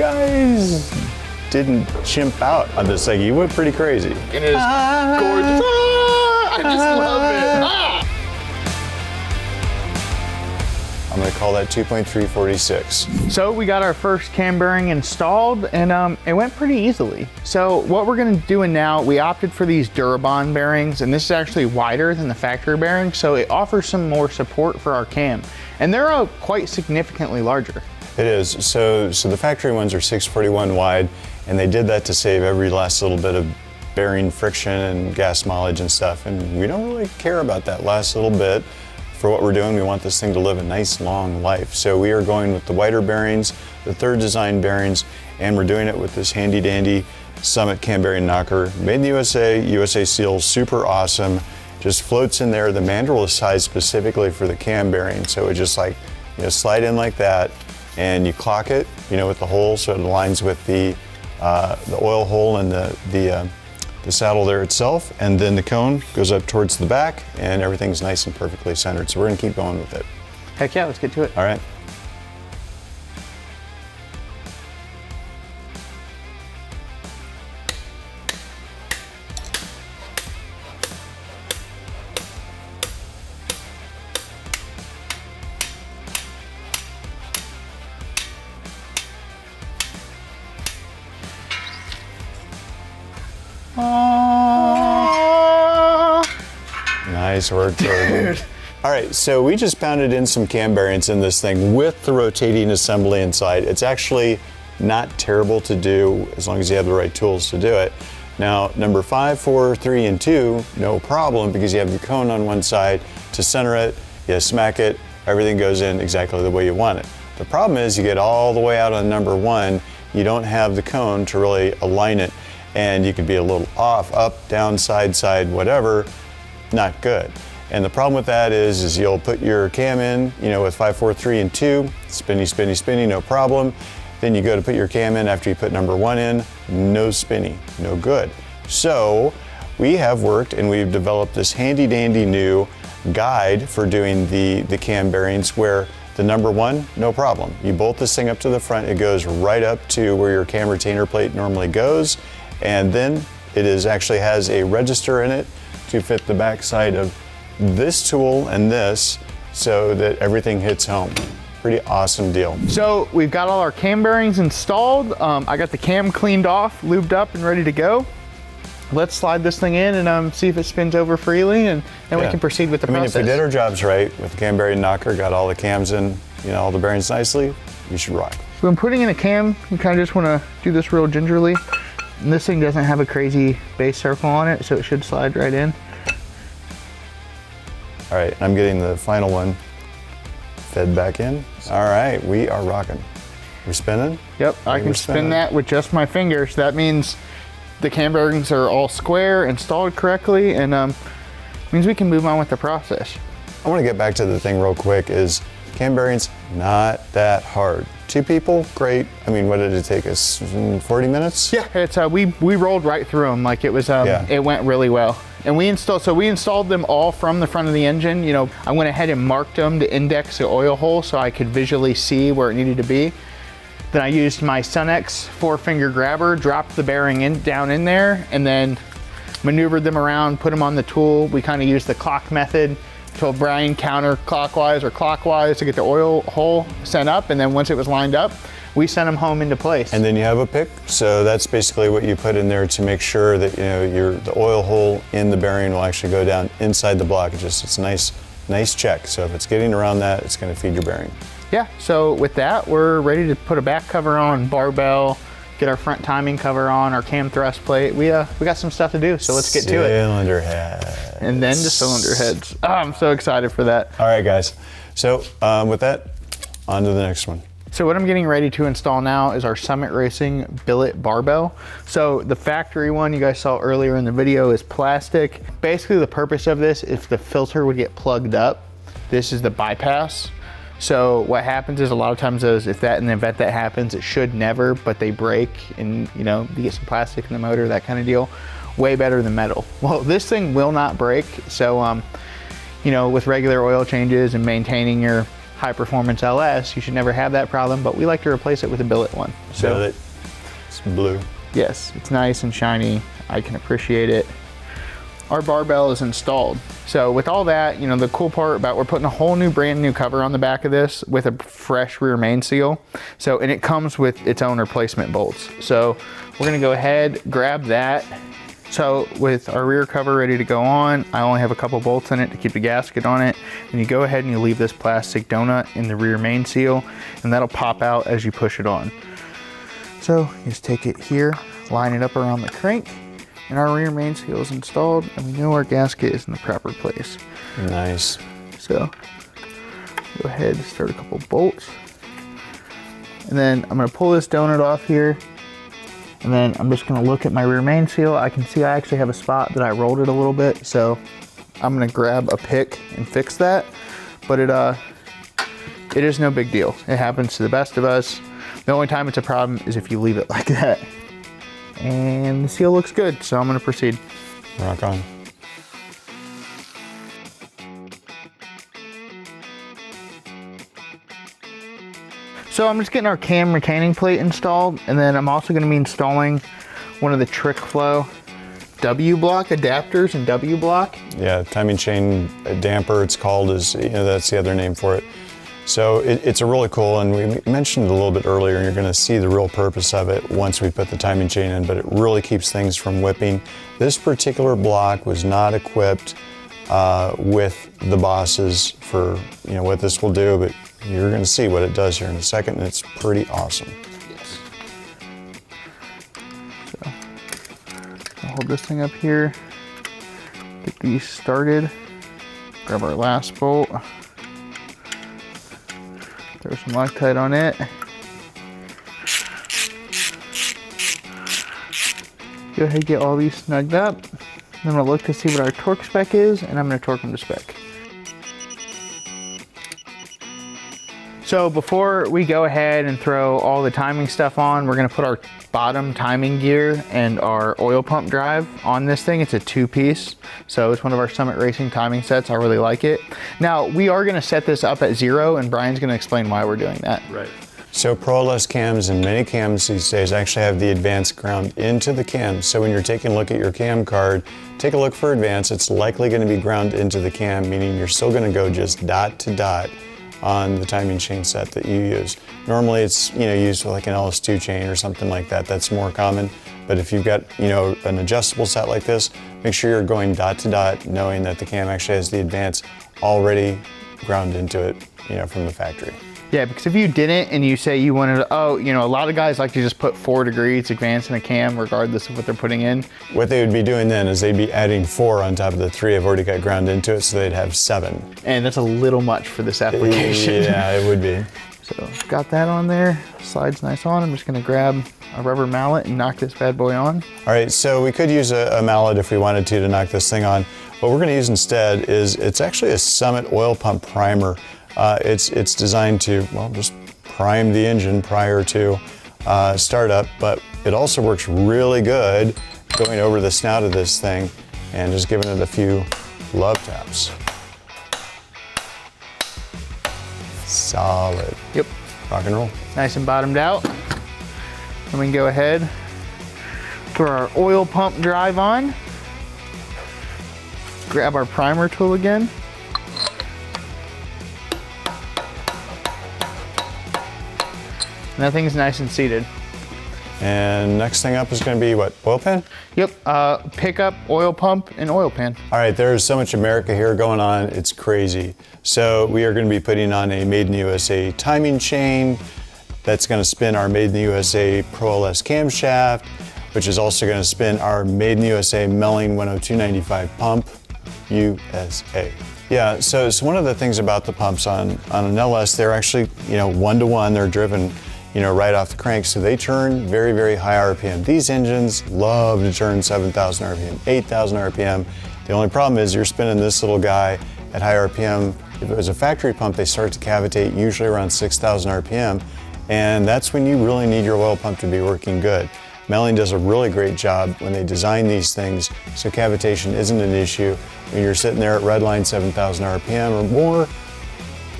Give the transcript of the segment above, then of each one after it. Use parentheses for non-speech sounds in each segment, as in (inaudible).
guys didn't chimp out on this thing. You went pretty crazy. It is gorgeous. Ah, I just love it. Ah! I'm gonna call that 2.346. So we got our first cam bearing installed and um, it went pretty easily. So what we're gonna do now, we opted for these Dura-Bond bearings and this is actually wider than the factory bearing. So it offers some more support for our cam. And they're uh, quite significantly larger. It is. So, so the factory ones are 641 wide, and they did that to save every last little bit of bearing friction and gas mileage and stuff. And we don't really care about that last little bit. For what we're doing, we want this thing to live a nice long life. So we are going with the wider bearings, the third design bearings, and we're doing it with this handy dandy Summit cam bearing knocker. Made in the USA, USA seal, super awesome. Just floats in there. The mandrel is sized specifically for the cam bearing. So it just like, you know, slide in like that and you clock it, you know, with the hole so it aligns with the, uh, the oil hole and the, the, uh, the saddle there itself. And then the cone goes up towards the back and everything's nice and perfectly centered. So we're gonna keep going with it. Heck yeah, let's get to it. All right. Nice work, All right, so we just pounded in some cam bearings in this thing with the rotating assembly inside. It's actually not terrible to do as long as you have the right tools to do it. Now, number five, four, three, and two, no problem because you have the cone on one side to center it, you smack it, everything goes in exactly the way you want it. The problem is you get all the way out on number one, you don't have the cone to really align it and you could be a little off, up, down, side, side, whatever, not good. And the problem with that is, is you'll put your cam in, you know, with five, four, three, and two, spinny, spinny, spinny, no problem. Then you go to put your cam in after you put number one in, no spinny, no good. So we have worked and we've developed this handy dandy new guide for doing the, the cam bearings where the number one, no problem. You bolt this thing up to the front, it goes right up to where your cam retainer plate normally goes. And then it is actually has a register in it to fit the backside of this tool and this so that everything hits home. Pretty awesome deal. So we've got all our cam bearings installed. Um, I got the cam cleaned off, lubed up and ready to go. Let's slide this thing in and um, see if it spins over freely and then yeah. we can proceed with the process. I mean, if we did our jobs right with the cam bearing knocker, got all the cams in, you know, all the bearings nicely, you should rock. When putting in a cam, you kind of just want to do this real gingerly. And this thing doesn't have a crazy base circle on it, so it should slide right in. All right, I'm getting the final one fed back in. All right, we are rocking. We're spinning? Yep, I can spin that with just my fingers. That means the cam bearings are all square, installed correctly, and um, means we can move on with the process. I want to get back to the thing real quick is cam bearings, not that hard. Two people, great. I mean, what did it take us? 40 minutes? Yeah, it's uh, we we rolled right through them. Like it was, um, yeah. it went really well. And we installed, so we installed them all from the front of the engine. You know, I went ahead and marked them to index the oil hole so I could visually see where it needed to be. Then I used my Sunex four finger grabber, dropped the bearing in down in there, and then maneuvered them around, put them on the tool. We kind of used the clock method told Brian counterclockwise or clockwise to get the oil hole sent up. And then once it was lined up, we sent them home into place. And then you have a pick. So that's basically what you put in there to make sure that you know your the oil hole in the bearing will actually go down inside the block. It's just it's a nice, nice check. So if it's getting around that, it's going to feed your bearing. Yeah. So with that, we're ready to put a back cover on, barbell, get our front timing cover on, our cam thrust plate. We uh we got some stuff to do, so let's get cylinder to it. Cylinder head. And then the cylinder heads. Oh, I'm so excited for that. All right, guys. So um, with that, on to the next one. So what I'm getting ready to install now is our Summit Racing billet barbell. So the factory one you guys saw earlier in the video is plastic. Basically the purpose of this, if the filter would get plugged up, this is the bypass. So what happens is a lot of times those, if that in the event that happens, it should never, but they break and you know, you get some plastic in the motor, that kind of deal. Way better than metal. (laughs) Well, this thing will not break. So, um, you know, with regular oil changes and maintaining your high performance LS, you should never have that problem, but we like to replace it with a billet one. So billet. it's blue. Yes, it's nice and shiny. I can appreciate it. Our barbell is installed. So with all that, you know, the cool part about we're putting a whole new brand new cover on the back of this with a fresh rear main seal. So, and it comes with its own replacement bolts. So we're gonna go ahead, grab that. So with our rear cover ready to go on, I only have a couple bolts in it to keep the gasket on it. And you go ahead and you leave this plastic donut in the rear main seal and that'll pop out as you push it on. So just take it here, line it up around the crank, and our rear main seal is installed and we know our gasket is in the proper place. Nice. So go ahead and start a couple bolts. And then I'm gonna pull this donut off here and then I'm just gonna look at my rear main seal. I can see I actually have a spot that I rolled it a little bit. So I'm gonna grab a pick and fix that. But it, uh, it is no big deal. It happens to the best of us. The only time it's a problem is if you leave it (laughs) like that and the seal looks good, so I'm gonna proceed. Rock on. So I'm just getting our cam retaining plate installed, and then I'm also gonna be installing one of the Trick Flow W block adapters and W block. Yeah, timing chain damper it's called is, you know, that's the other name for it. So it, it's a really cool, and we mentioned it a little bit earlier, and you're going to see the real purpose of it once we put the timing chain in, but it really keeps things from whipping. This particular block was not equipped uh, with the bosses for you know what this will do, but you're going to see what it does here in a second, and it's pretty awesome. Yes. So I'll hold this thing up here, get these started, grab our last bolt. Throw some Loctite on it. Go ahead and get all these snugged up. Then we'll look to see what our torque spec is, and I'm gonna torque them to spec. So before we go ahead and throw all the timing stuff on, we're gonna put our bottom timing gear and our oil pump drive on this thing. It's a two piece. So it's one of our Summit Racing timing sets. I really like it. Now we are gonna set this up at zero and Brian's gonna explain why we're doing that. Right. So Pro LS cams and many cams these days actually have the advanced ground into the cam. So when you're taking a look at your cam card, take a look for advanced. It's likely gonna be ground into the cam, meaning you're still gonna go just dot to dot on the timing chain set that you use. Normally it's you know used with like an LS2 chain or something like that. That's more common. But if you've got you know an adjustable set like this, make sure you're going dot to dot, knowing that the cam actually has the advance already ground into it, you know, from the factory. Yeah, because if you didn't and you say you wanted, oh, you know, a lot of guys like to just put four degrees advance in a cam regardless of what they're putting in. What they would be doing then is they'd be adding four on top of the three I've already got ground into it, so they'd have seven. And that's a little much for this application. Yeah, it would be. (laughs) So got that on there, slides nice on. I'm just gonna grab a rubber mallet and knock this bad boy on. All right, so we could use a, a mallet if we wanted to to knock this thing on. What we're gonna use instead is, it's actually a Summit oil pump primer. Uh, it's, it's designed to, well, just prime the engine prior to uh, startup, but it also works really good going over the snout of this thing and just giving it a few love taps. Solid. Yep. Rock and roll. Nice and bottomed out. And we can go ahead, throw our oil pump drive on. Grab our primer tool again. And that thing's nice and seated. And next thing up is going to be what? Oil pan? Yep. Uh, pickup, oil pump, and oil pan. All right, there's so much America here going on. It's crazy. So we are going to be putting on a Made in the USA timing chain that's going to spin our Made in the USA Pro LS camshaft, which is also going to spin our Made in the USA Melling 10295 pump, USA. Yeah, so, so one of the things about the pumps on, on an LS, they're actually, you know, one to one, they're driven you know, right off the crank. So they turn very, very high RPM. These engines love to turn 7,000 RPM, 8,000 RPM. The only problem is you're spinning this little guy at high RPM. If it was a factory pump, they start to cavitate usually around 6,000 RPM. And that's when you really need your oil pump to be working good. Melling does a really great job when they design these things so cavitation isn't an issue. When you're sitting there at redline 7,000 RPM or more,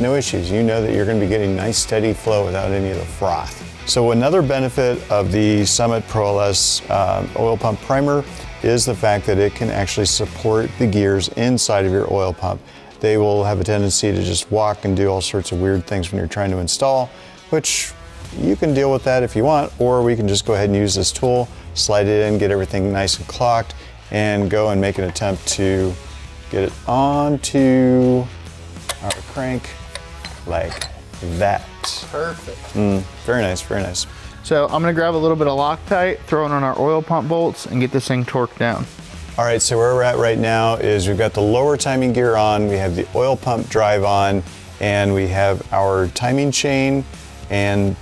no issues. You know that you're gonna be getting nice steady flow without any of the froth. So another benefit of the Summit Pro LS uh, oil pump primer is the fact that it can actually support the gears inside of your oil pump. They will have a tendency to just walk and do all sorts of weird things when you're trying to install, which you can deal with that if you want, or we can just go ahead and use this tool, slide it in, get everything nice and clocked, and go and make an attempt to get it onto our crank like that. Perfect. Mm, very nice, very nice. So I'm gonna grab a little bit of Loctite, throw it on our oil pump bolts, and get this thing torqued down. All right, so where we're at right now is we've got the lower timing gear on, we have the oil pump drive on, and we have our timing chain and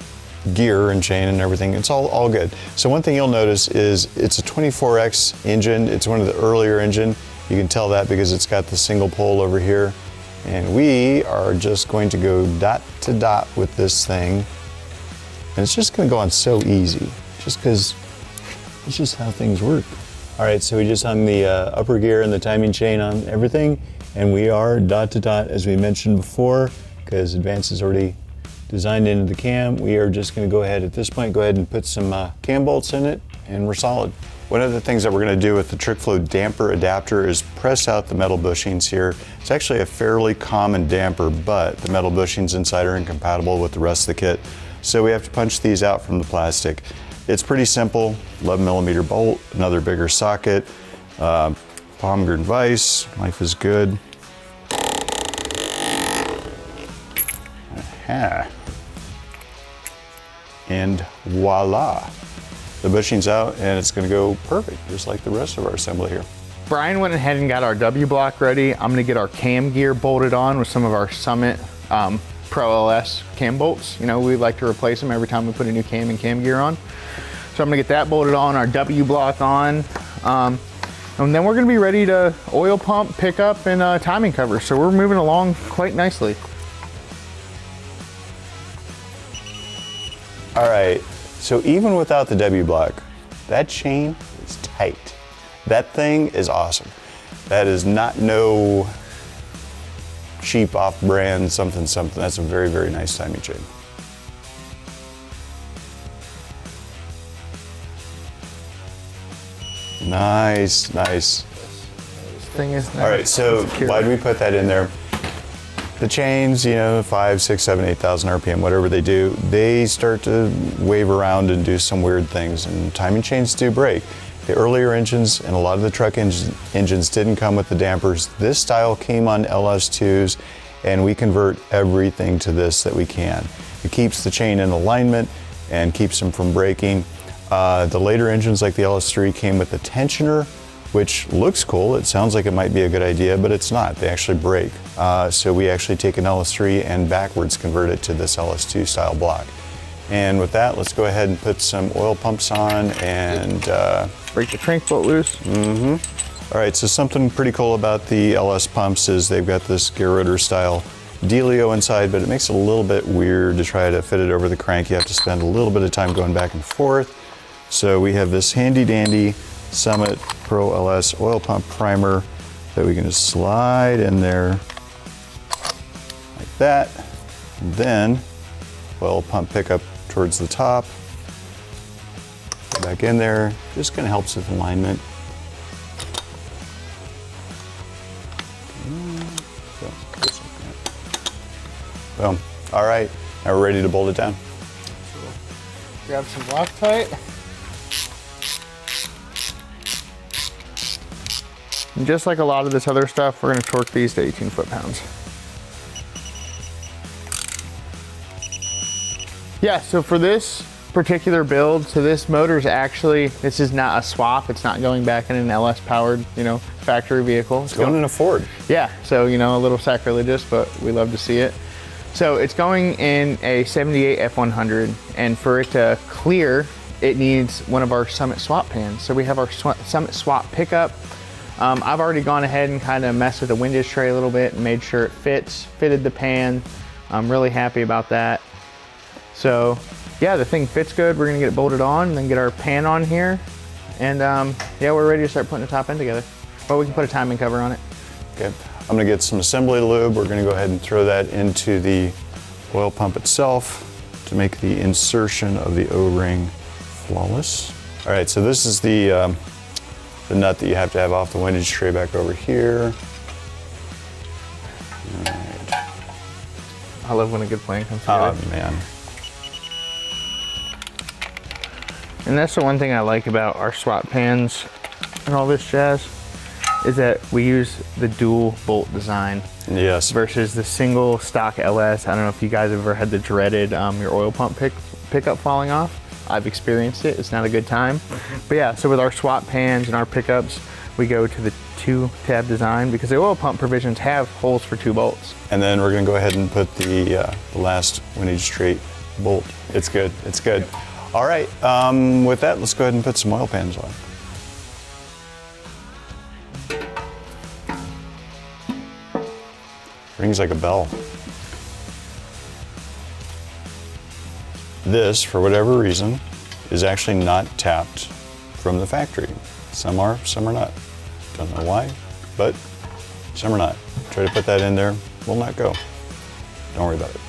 gear and chain and everything. It's all, all good. So one thing you'll notice is it's a 24X engine. It's one of the earlier engine. You can tell that because it's got the single pole over here. And we are just going to go dot to dot with this thing. And it's just gonna go on so easy, just because it's just how things work. All right, so we just hung the uh, upper gear and the timing chain on everything, and we are dot to dot as we mentioned before, because Advance is already designed into the cam. We are just gonna go ahead at this point, go ahead and put some uh, cam bolts in it, and we're solid. One of the things that we're gonna do with the Trick Flow damper adapter is press out the metal bushings here. It's actually a fairly common damper, but the metal bushings inside are incompatible with the rest of the kit. So we have to punch these out from the plastic. It's pretty simple, 11 millimeter bolt, another bigger socket, uh, palm grid vise, life is good. Aha. And voila. The bushing's out and it's gonna go perfect, just like the rest of our assembly here. Brian went ahead and got our W block ready. I'm gonna get our cam gear bolted on with some of our Summit um, Pro LS cam bolts. You know, we like to replace them every time we put a new cam and cam gear on. So I'm gonna get that bolted on, our W block on, um, and then we're gonna be ready to oil pump, pick up, and uh, timing cover. So we're moving along quite nicely. All right, so even without the W block, that chain is tight. That thing is awesome. That is not no cheap off-brand something something. That's a very, very nice timing chain. Nice, nice. This thing is nice. All right, so why do we put that in there? The chains, you know, five, six, seven, eight thousand RPM, whatever they do, they start to wave around and do some weird things, and timing chains do break. The earlier engines and a lot of the truck engines, engines didn't come with the dampers. This style came on LS2s, and we convert everything to this that we can. It keeps the chain in alignment and keeps them from breaking. Uh, the later engines like the LS3 came with a tensioner, which looks cool. It sounds like it might be a good idea, but it's not. They actually break. Uh, so we actually take an LS3 and backwards convert it to this LS2 style block. And with that, let's go ahead and put some oil pumps on and uh, break the crank bolt loose. Mm-hmm. All right, so something pretty cool about the LS pumps is they've got this gear rotor style dealio inside, but it makes it a little bit weird to try to fit it over the crank. You have to spend a little bit of time going back and forth. So we have this handy dandy Summit Pro LS oil pump primer that we can just slide in there like that. And then oil pump pickup towards the top. Back in there, just kind of helps with alignment. Boom. All right, now we're ready to bolt it down. Grab some Loctite. And just like a lot of this other stuff, we're gonna torque these to 18 foot-pounds. Yeah, so for this particular build, so this motor is actually, this is not a swap. It's not going back in an LS powered, you know, factory vehicle. It's going in a Ford. Yeah, so, you know, a little sacrilegious, but we love to see it. So it's going in a 78 F100 and for it to clear, it needs one of our Summit swap pans. So we have our Summit swap pickup. Um, I've already gone ahead and kind of messed with the windage tray a little bit and made sure it fits, fitted the pan. I'm really happy about that. So yeah, the thing fits good. We're gonna get it bolted on and then get our pan on here. And um, yeah, we're ready to start putting the top end together. But we can put a timing cover on it. Okay. I'm gonna get some assembly lube. We're gonna go ahead and throw that into the oil pump itself to make the insertion of the O-ring flawless. All right, so this is the, um, the nut that you have to have off the windage tray back over here. I love when a good plan comes Oh man. And that's the one thing I like about our swap pans and all this jazz is that we use the dual bolt design Yes. versus the single stock LS. I don't know if you guys have ever had the dreaded um, your oil pump pick, pickup falling off. I've experienced it. It's not a good time. But yeah, so with our swap pans and our pickups, we go to the two tab design because the oil pump provisions have holes for two bolts. And then we're gonna go ahead and put the, uh, the last windage tray bolt. It's good, it's good. All right, um, with that, let's go ahead and put some oil pans on. Rings like a bell. This, for whatever reason, is actually not tapped from the factory. Some are, some are not. Don't know why, but some are not. Try to put that in there, will not go. Don't worry about it.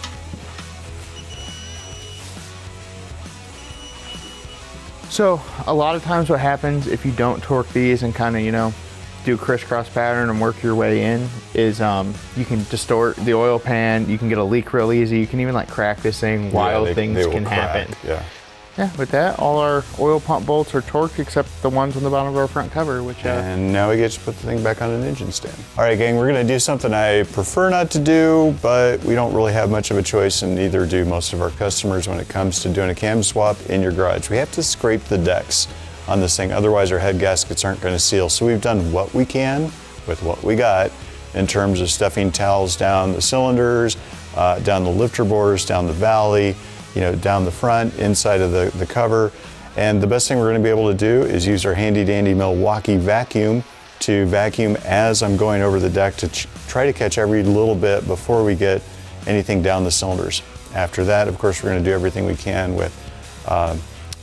So a lot of times what happens if you don't torque these and kind of, you know, do a crisscross pattern and work your way in is um, you can distort the oil pan, you can get a leak real easy, you can even like crack this thing, wild Yeah, they- things they can crack, happen. Yeah. Yeah, with that, all our oil pump bolts are torqued except the ones on the bottom of our front cover, which uh, And now we get to put the thing back on an engine stand. All right, gang, we're gonna do something I prefer not to do, but we don't really have much of a choice, and neither do most of our customers when it comes to doing a cam swap in your garage. We have to scrape the decks on this thing, otherwise our head gaskets aren't gonna seal. So we've done what we can with what we got in terms of stuffing towels down the cylinders, uh, down the lifter bores, down the valley, you know, down the front, inside of the, the cover. And the best thing we're going to be able to do is use our handy dandy Milwaukee vacuum to vacuum as I'm going over the deck to try to catch every little bit before we get anything down the cylinders. After that, of course, we're going to do everything we can with uh,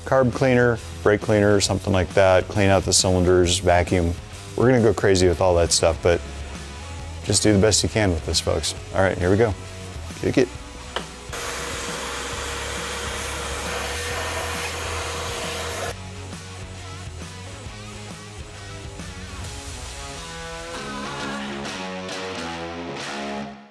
carb cleaner, brake cleaner, something like that, clean out the cylinders, vacuum. We're to go crazy with all that stuff, but just do the best you can with this, folks. All right, here we go. Kick it.